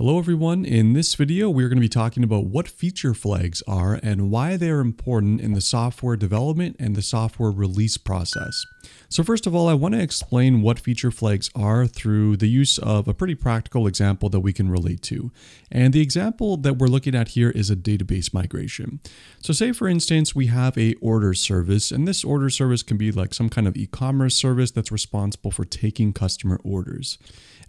Hello everyone, in this video we're going to be talking about what feature flags are and why they are important in the software development and the software release process. So first of all, I want to explain what feature flags are through the use of a pretty practical example that we can relate to. And the example that we're looking at here is a database migration. So say for instance, we have a order service and this order service can be like some kind of e-commerce service that's responsible for taking customer orders.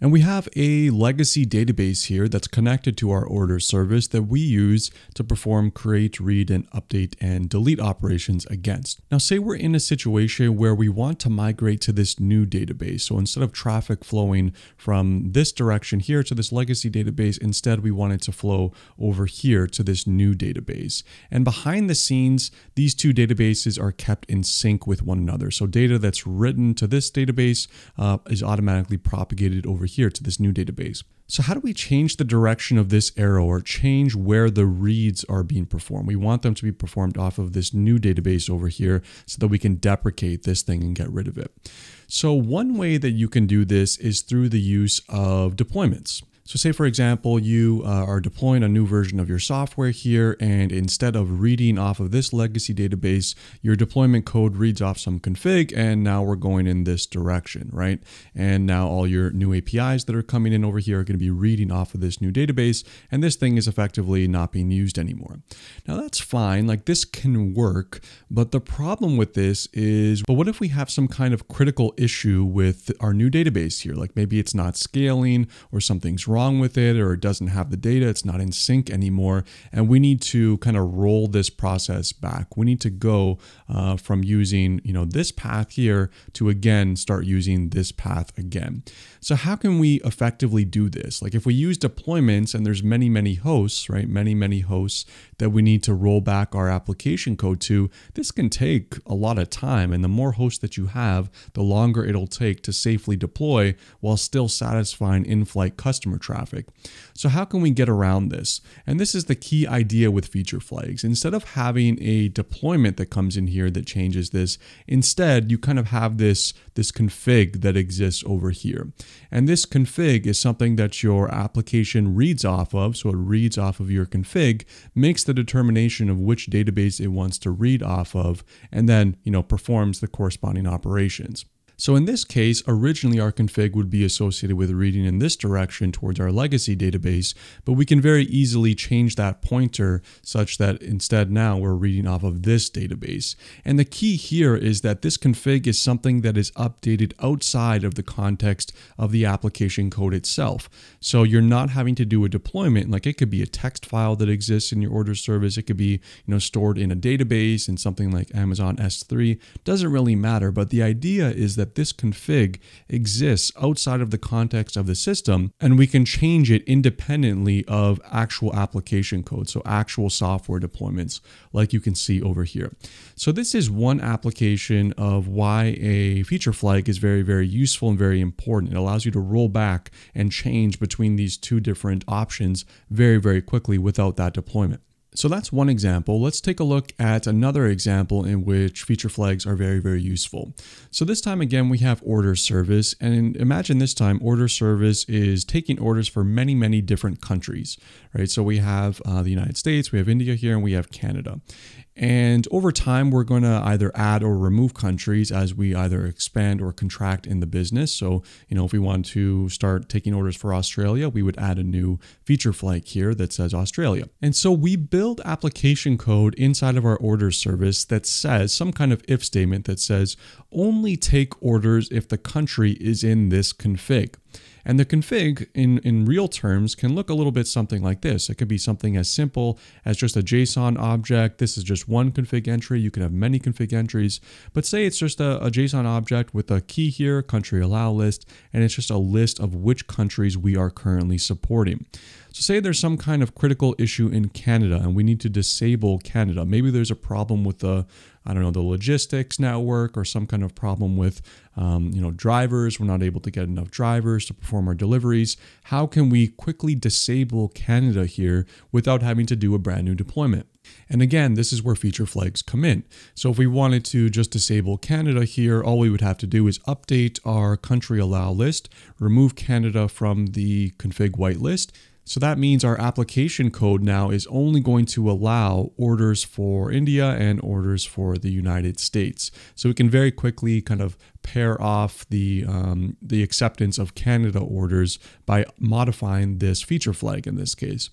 And we have a legacy database here that's connected to our order service that we use to perform create, read, and update and delete operations against. Now say we're in a situation where we want to migrate to this new database. So instead of traffic flowing from this direction here to this legacy database, instead we want it to flow over here to this new database. And behind the scenes, these two databases are kept in sync with one another. So data that's written to this database uh, is automatically propagated over here to this new database. So how do we change the direction of this arrow or change where the reads are being performed? We want them to be performed off of this new database over here so that we can deprecate this thing and get rid of it. So one way that you can do this is through the use of deployments. So say for example, you uh, are deploying a new version of your software here, and instead of reading off of this legacy database, your deployment code reads off some config, and now we're going in this direction, right? And now all your new APIs that are coming in over here are going to be reading off of this new database, and this thing is effectively not being used anymore. Now that's fine, like this can work, but the problem with this is, but what if we have some kind of critical issue with our new database here? Like maybe it's not scaling or something's wrong with it or it doesn't have the data, it's not in sync anymore. And we need to kind of roll this process back. We need to go uh, from using, you know, this path here to again start using this path again. So how can we effectively do this? Like if we use deployments and there's many, many hosts, right? Many, many hosts that we need to roll back our application code to, this can take a lot of time. And the more hosts that you have, the longer it'll take to safely deploy while still satisfying in-flight customer traffic. So how can we get around this? And this is the key idea with feature flags. Instead of having a deployment that comes in here that changes this, instead you kind of have this, this config that exists over here. And this config is something that your application reads off of. So it reads off of your config, makes the determination of which database it wants to read off of, and then, you know, performs the corresponding operations. So in this case, originally our config would be associated with reading in this direction towards our legacy database, but we can very easily change that pointer such that instead now we're reading off of this database. And the key here is that this config is something that is updated outside of the context of the application code itself. So you're not having to do a deployment, like it could be a text file that exists in your order service, it could be, you know, stored in a database in something like Amazon S3, doesn't really matter, but the idea is that this config exists outside of the context of the system and we can change it independently of actual application code, so actual software deployments like you can see over here. So this is one application of why a feature flag is very, very useful and very important. It allows you to roll back and change between these two different options very, very quickly without that deployment. So that's one example. Let's take a look at another example in which feature flags are very, very useful. So this time again, we have order service. And imagine this time order service is taking orders for many, many different countries, right? So we have uh, the United States, we have India here, and we have Canada. And over time, we're going to either add or remove countries as we either expand or contract in the business. So, you know, if we want to start taking orders for Australia, we would add a new feature flag here that says Australia. And so we build application code inside of our order service that says some kind of if statement that says only take orders if the country is in this config. And the config in, in real terms can look a little bit something like this. It could be something as simple as just a JSON object. This is just one config entry. You can have many config entries, but say it's just a, a JSON object with a key here, country allow list, and it's just a list of which countries we are currently supporting. So say there's some kind of critical issue in Canada and we need to disable Canada. Maybe there's a problem with the, I don't know, the logistics network or some kind of problem with, um, you know, drivers. We're not able to get enough drivers to perform our deliveries. How can we quickly disable Canada here without having to do a brand new deployment? And again, this is where feature flags come in. So if we wanted to just disable Canada here, all we would have to do is update our country allow list, remove Canada from the config whitelist, So that means our application code now is only going to allow orders for India and orders for the United States. So we can very quickly kind of pair off the um, the acceptance of Canada orders by modifying this feature flag in this case.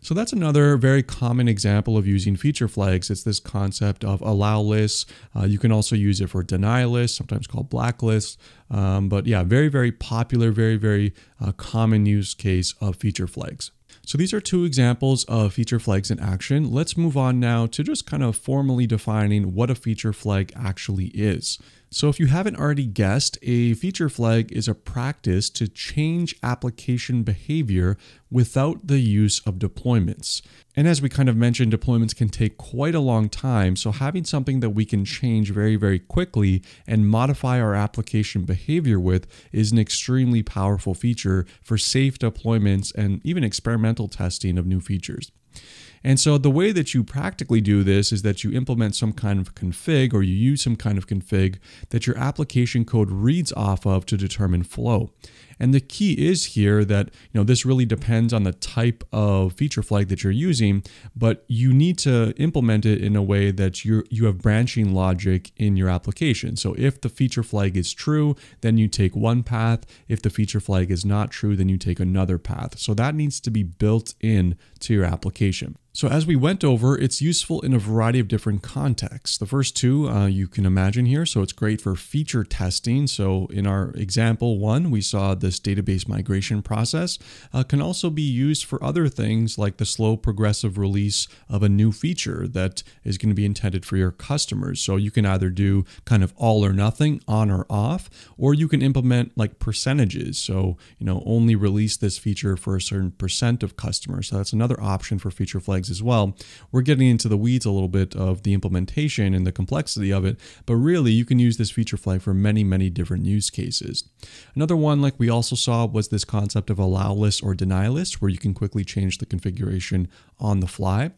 So that's another very common example of using feature flags. It's this concept of allow lists. Uh, you can also use it for deny lists, sometimes called blacklists. Um, but yeah, very, very popular, very, very uh, common use case of feature flags. So these are two examples of feature flags in action. Let's move on now to just kind of formally defining what a feature flag actually is. So if you haven't already guessed, a feature flag is a practice to change application behavior without the use of deployments. And as we kind of mentioned, deployments can take quite a long time. So having something that we can change very, very quickly and modify our application behavior with is an extremely powerful feature for safe deployments and even experimental testing of new features. And so the way that you practically do this is that you implement some kind of config or you use some kind of config that your application code reads off of to determine flow. And the key is here that, you know, this really depends on the type of feature flag that you're using, but you need to implement it in a way that you you have branching logic in your application. So if the feature flag is true, then you take one path. If the feature flag is not true, then you take another path. So that needs to be built in to your application. So as we went over, it's useful in a variety of different contexts. The first two uh, you can imagine here. So it's great for feature testing. So in our example one, we saw this database migration process uh, can also be used for other things like the slow progressive release of a new feature that is going to be intended for your customers. So you can either do kind of all or nothing on or off, or you can implement like percentages. So, you know, only release this feature for a certain percent of customers. So that's another option for feature flags as well. We're getting into the weeds a little bit of the implementation and the complexity of it, but really you can use this feature flag for many, many different use cases. Another one like we also saw was this concept of allow list or deny list where you can quickly change the configuration on the fly.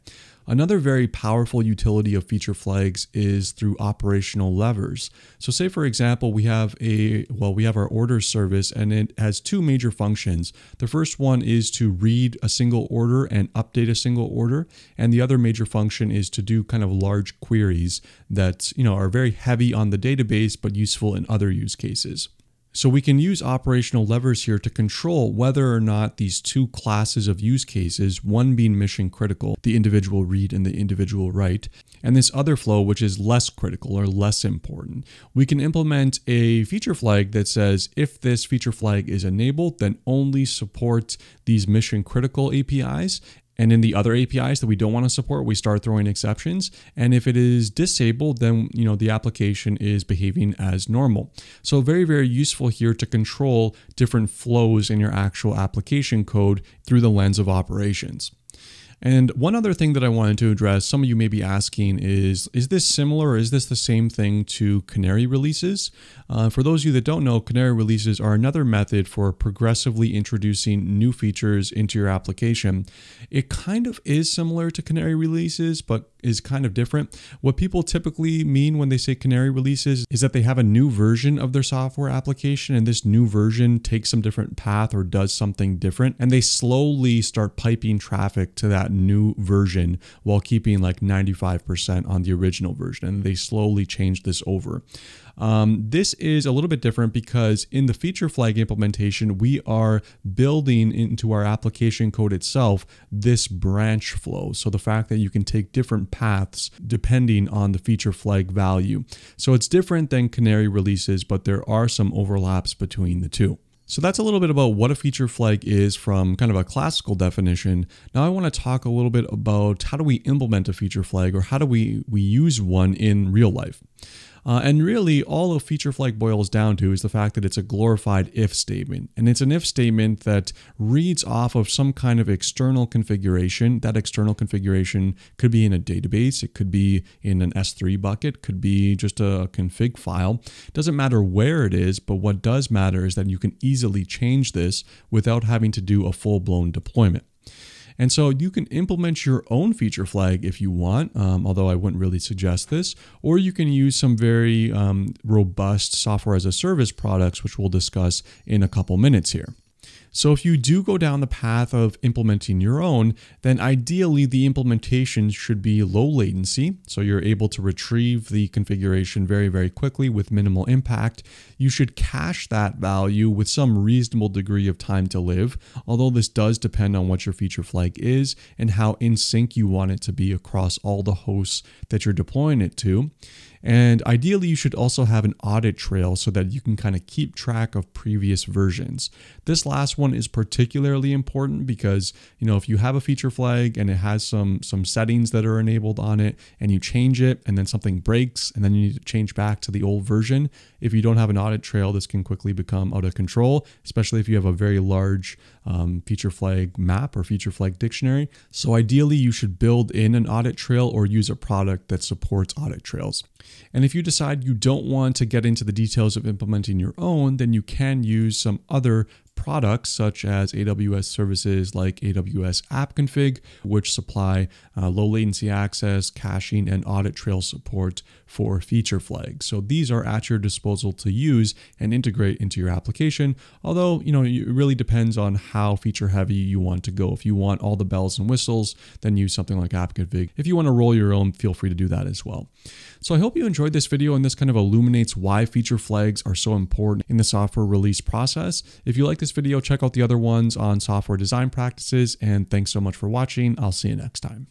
Another very powerful utility of feature flags is through operational levers. So say for example, we have a, well, we have our order service and it has two major functions. The first one is to read a single order and update a single order. And the other major function is to do kind of large queries that, you know, are very heavy on the database, but useful in other use cases. So we can use operational levers here to control whether or not these two classes of use cases, one being mission critical, the individual read and the individual write, and this other flow, which is less critical or less important. We can implement a feature flag that says if this feature flag is enabled, then only support these mission critical APIs and in the other APIs that we don't want to support, we start throwing exceptions. And if it is disabled, then you know the application is behaving as normal. So very, very useful here to control different flows in your actual application code through the lens of operations. And one other thing that I wanted to address, some of you may be asking is, is this similar or is this the same thing to canary releases? Uh, for those of you that don't know, canary releases are another method for progressively introducing new features into your application. It kind of is similar to canary releases, but is kind of different. What people typically mean when they say canary releases is that they have a new version of their software application and this new version takes some different path or does something different and they slowly start piping traffic to that new version while keeping like 95% on the original version and they slowly change this over. Um, this is a little bit different because in the feature flag implementation, we are building into our application code itself this branch flow. So the fact that you can take different paths depending on the feature flag value. So it's different than canary releases, but there are some overlaps between the two. So that's a little bit about what a feature flag is from kind of a classical definition. Now I want to talk a little bit about how do we implement a feature flag or how do we, we use one in real life. Uh, and really, all a feature flag boils down to is the fact that it's a glorified if statement. And it's an if statement that reads off of some kind of external configuration. That external configuration could be in a database, it could be in an S3 bucket, could be just a config file. It doesn't matter where it is, but what does matter is that you can easily change this without having to do a full blown deployment. And so you can implement your own feature flag if you want, um, although I wouldn't really suggest this, or you can use some very um, robust software as a service products, which we'll discuss in a couple minutes here. So if you do go down the path of implementing your own, then ideally the implementation should be low latency. So you're able to retrieve the configuration very, very quickly with minimal impact. You should cache that value with some reasonable degree of time to live, although this does depend on what your feature flag is and how in sync you want it to be across all the hosts that you're deploying it to. And ideally, you should also have an audit trail so that you can kind of keep track of previous versions. This last one is particularly important because, you know, if you have a feature flag and it has some some settings that are enabled on it and you change it and then something breaks and then you need to change back to the old version, if you don't have an audit trail, this can quickly become out of control, especially if you have a very large um, feature flag map or feature flag dictionary. So ideally, you should build in an audit trail or use a product that supports audit trails. And if you decide you don't want to get into the details of implementing your own, then you can use some other products such as AWS services like AWS AppConfig, which supply uh, low latency access, caching, and audit trail support for feature flags. So these are at your disposal to use and integrate into your application. Although, you know, it really depends on how feature heavy you want to go. If you want all the bells and whistles, then use something like AppConfig. If you want to roll your own, feel free to do that as well. So I hope you enjoyed this video and this kind of illuminates why feature flags are so important in the software release process. If you like video, check out the other ones on software design practices. And thanks so much for watching. I'll see you next time.